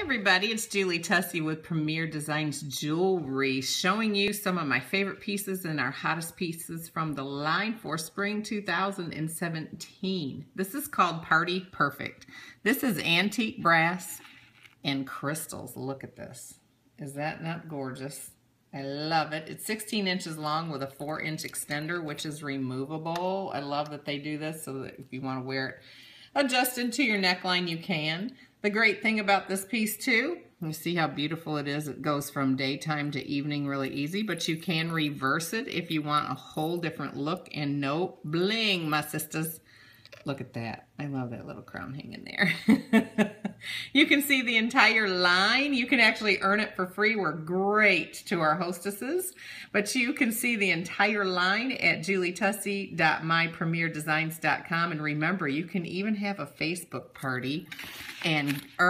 everybody, it's Julie Tussey with Premier Designs Jewelry showing you some of my favorite pieces and our hottest pieces from the line for spring 2017. This is called Party Perfect. This is antique brass and crystals. Look at this. Is that not gorgeous? I love it. It's 16 inches long with a 4 inch extender which is removable. I love that they do this so that if you want to wear it adjusted to your neckline you can. The great thing about this piece too, you see how beautiful it is. It goes from daytime to evening really easy, but you can reverse it if you want a whole different look and no bling, my sisters. Look at that. I love that little crown hanging there. you can see the entire line. You can actually earn it for free. We're great to our hostesses. But you can see the entire line at julietussey.mypremierdesigns.com. And remember, you can even have a Facebook party and earn